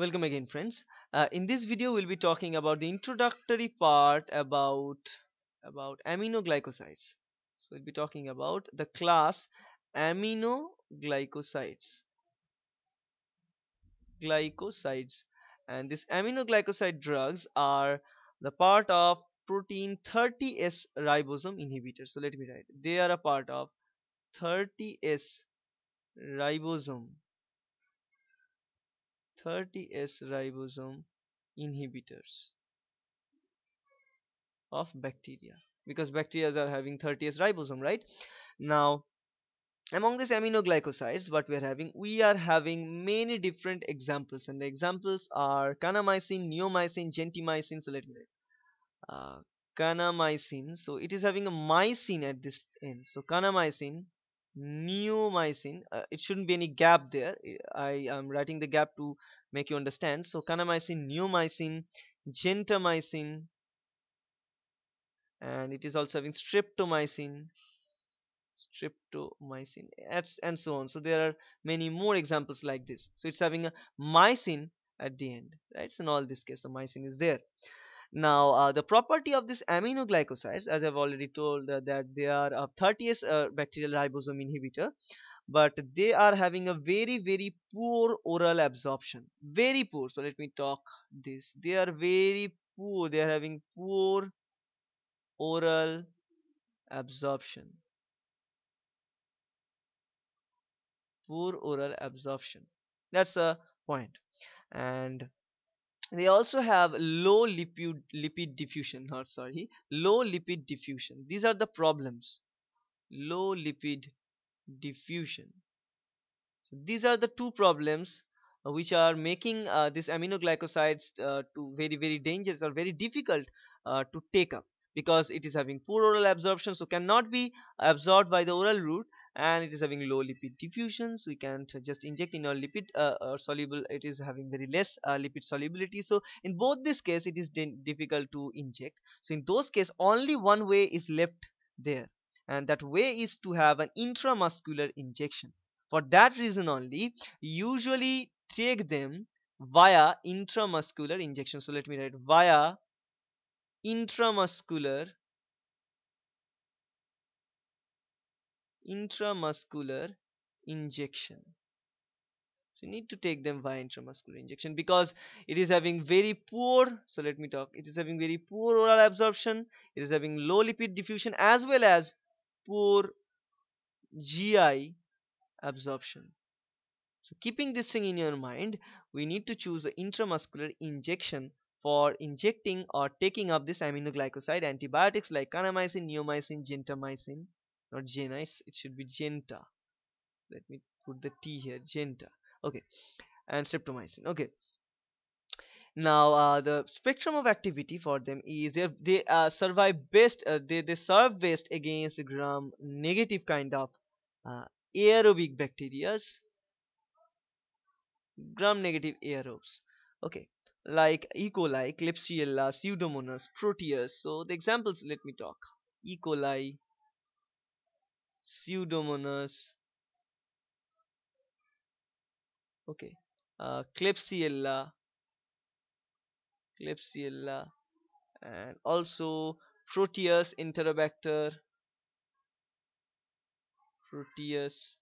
welcome again friends. Uh, in this video we'll be talking about the introductory part about about aminoglycosides. So we'll be talking about the class aminoglycosides. Glycosides. And these aminoglycoside drugs are the part of protein 30s ribosome inhibitor. So let me write. They are a part of 30s ribosome 30s ribosome inhibitors of bacteria because bacteria are having 30s ribosome right? Now among these aminoglycosides what we are having we are having many different examples and the examples are kanamycin neomycin gentamicin so let me uh, kanamycin so it is having a mycin at this end so kanamycin neomycin uh, it shouldn't be any gap there. I am writing the gap to make you understand. So kanamycin neomycin gentamicin and it is also having streptomycin streptomycin and so on. So there are many more examples like this. So it's having a mycin at the end right? So in all this case the mycin is there now, uh, the property of these aminoglycosides, as I've already told, uh, that they are a 30s uh, bacterial ribosome inhibitor, but they are having a very, very poor oral absorption. Very poor. So let me talk this. They are very poor. They are having poor oral absorption. Poor oral absorption. That's a point. And they also have low lipid lipid diffusion not sorry low lipid diffusion. These are the problems. Low lipid diffusion. So these are the two problems uh, which are making uh, these aminoglycosides uh, to very very dangerous or very difficult uh, to take up because it is having poor oral absorption so cannot be absorbed by the oral route and it is having low lipid diffusion so we can't just inject in a lipid uh, or soluble it is having very less uh, lipid solubility. So in both this case it is difficult to inject. So in those case only one way is left there and that way is to have an intramuscular injection. For that reason only usually take them via intramuscular injection. So let me write via intramuscular intramuscular injection. So you need to take them via intramuscular injection because it is having very poor so let me talk it is having very poor oral absorption it is having low lipid diffusion as well as poor gi absorption. So keeping this thing in your mind we need to choose an intramuscular injection for injecting or taking up this aminoglycoside antibiotics like kanamycin neomycin gentamicin not Jena, it should be Genta. Let me put the T here, Genta. Okay, and streptomycin. Okay. Now uh, the spectrum of activity for them is they they uh, survive best. Uh, they they serve best against gram negative kind of uh, aerobic bacterias. Gram negative aerobes. Okay, like E. coli, Klebsiella, Pseudomonas, Proteus. So the examples, let me talk. E. coli, Pseudomonas okay uh, Klebsiella Klebsiella and also Proteus enterobacter Proteus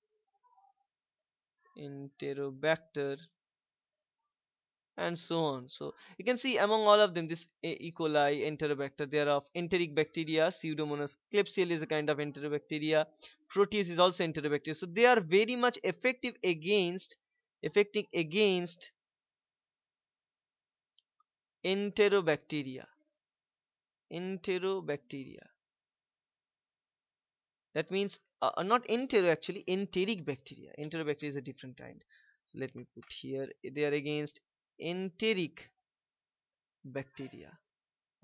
enterobacter and so on. So you can see among all of them this E. coli enterobacter they are of enteric bacteria. Pseudomonas klebsiella is a kind of enterobacteria. Proteus is also enterobacteria. So they are very much effective against effective against enterobacteria. Enterobacteria. That means uh, uh, not entero actually enteric bacteria. Enterobacteria is a different kind. So let me put here they are against enteric bacteria.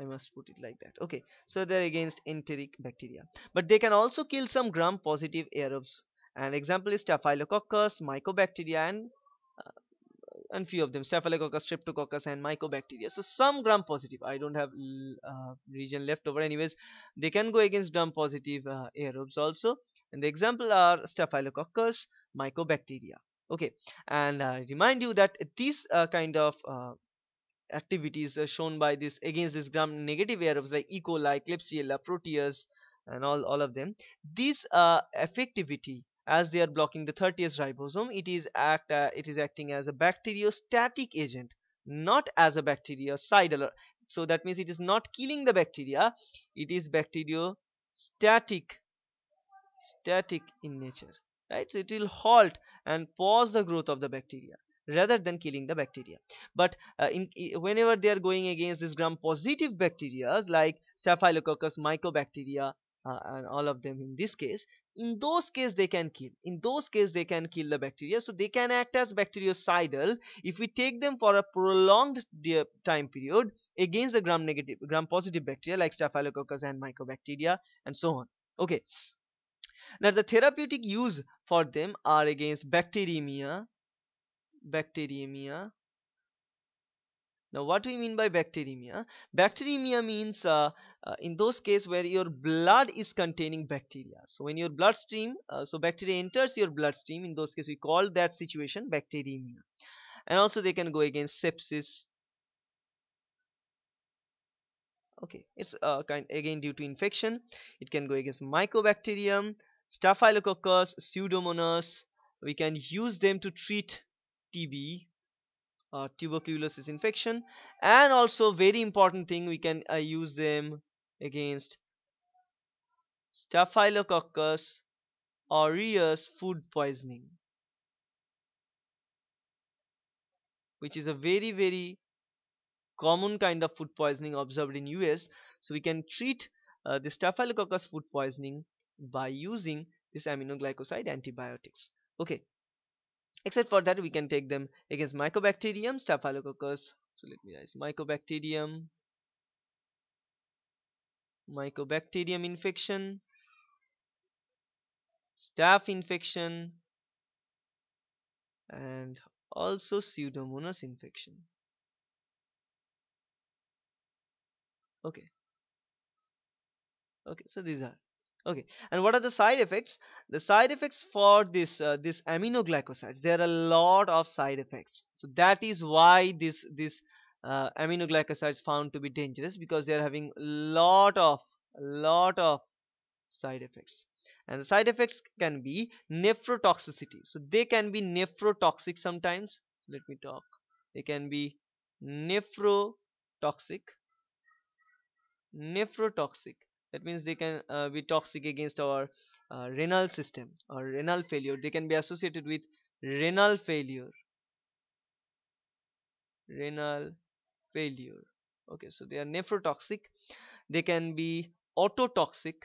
I must put it like that. Okay so they're against enteric bacteria. But they can also kill some gram positive aerobes an example is staphylococcus mycobacteria and uh, and few of them. Staphylococcus streptococcus and mycobacteria. So some gram positive i don't have uh, region left over. Anyways they can go against gram positive uh, aerobes also. And the example are staphylococcus mycobacteria okay and uh, remind you that these uh, kind of uh, activities are shown by this against this gram negative aerobes like E. coli, Klebsiella, Proteus, and all, all of them. these uh, effectivity as they are blocking the 30th ribosome, it is act uh, it is acting as a bacteriostatic agent, not as a bactericidal. So that means it is not killing the bacteria, it is bacteriostatic static in nature right? So it will halt and pause the growth of the bacteria rather than killing the bacteria. But uh, in whenever they are going against this gram positive bacteria like staphylococcus mycobacteria uh, and all of them in this case in those cases they can kill. In those cases they can kill the bacteria. So they can act as bactericidal if we take them for a prolonged time period against the gram negative gram positive bacteria like staphylococcus and mycobacteria and so on. Okay now the therapeutic use for them are against bacteremia, bacteremia. Now what do we mean by bacteremia? Bacteremia means uh, uh, in those cases where your blood is containing bacteria. So when your bloodstream, uh, so bacteria enters your bloodstream, in those cases we call that situation bacteremia. And also they can go against sepsis, okay it's uh, kind again due to infection it can go against mycobacterium Staphylococcus, Pseudomonas, we can use them to treat TB, uh, tuberculosis infection, and also very important thing we can uh, use them against Staphylococcus aureus food poisoning, which is a very very common kind of food poisoning observed in US. So we can treat uh, the Staphylococcus food poisoning by using this aminoglycoside antibiotics. Okay. Except for that we can take them against mycobacterium staphylococcus so let me write mycobacterium mycobacterium infection staph infection and also pseudomonas infection. Okay. Okay so these are okay and what are the side effects? The side effects for this uh, this aminoglycosides there are a lot of side effects. So that is why this this uh, aminoglycosides found to be dangerous because they are having lot of lot of side effects. And the side effects can be nephrotoxicity. So they can be nephrotoxic sometimes. Let me talk. They can be nephrotoxic. Nephrotoxic that means they can uh, be toxic against our uh, renal system or renal failure. They can be associated with renal failure. Renal failure. Okay so they are nephrotoxic. They can be ototoxic.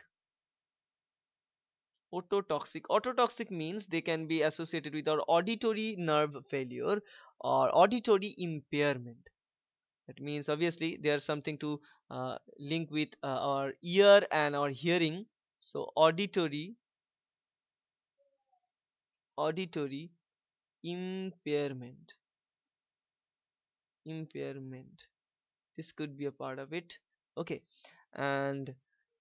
Ototoxic. Ototoxic means they can be associated with our auditory nerve failure or auditory impairment that means obviously there's something to uh, link with uh, our ear and our hearing. So auditory auditory impairment. Impairment. This could be a part of it. Okay. And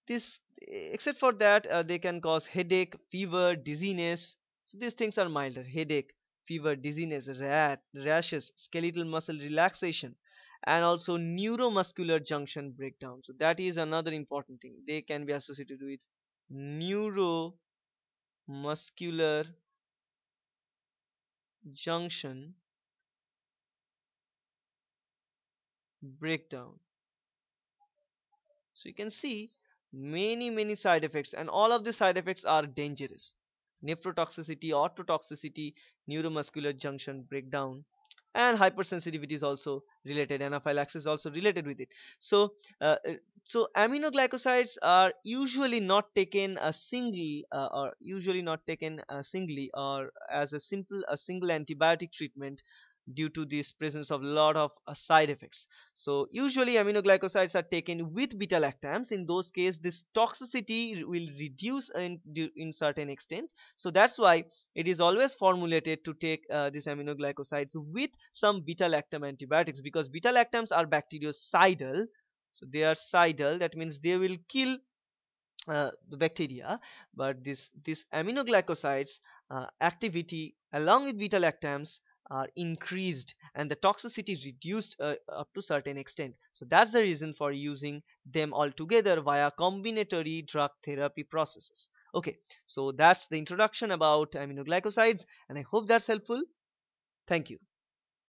this except for that uh, they can cause headache fever dizziness. So these things are milder. Headache fever dizziness rat rashes skeletal muscle relaxation and also neuromuscular junction breakdown. So that is another important thing. They can be associated with neuromuscular junction breakdown. So you can see many many side effects and all of the side effects are dangerous. Nephrotoxicity ototoxicity neuromuscular junction breakdown and hypersensitivity is also related anaphylaxis is also related with it. So uh, uh, so aminoglycosides are usually not taken a single uh, or usually not taken singly or as a simple a single antibiotic treatment due to this presence of lot of uh, side effects. So usually aminoglycosides are taken with beta lactams in those cases this toxicity will reduce in, in certain extent. So that's why it is always formulated to take uh, these aminoglycosides with some beta lactam antibiotics because beta lactams are bactericidal. So they are cidal. That means they will kill uh, the bacteria. But this these aminoglycosides uh, activity along with beta lactams are increased and the toxicity reduced uh, up to certain extent. So that's the reason for using them all together via combinatory drug therapy processes. Okay so that's the introduction about aminoglycosides and i hope that's helpful. Thank you